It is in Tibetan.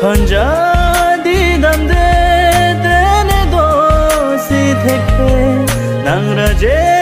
khanja di dam de de ne do si thek nang ra je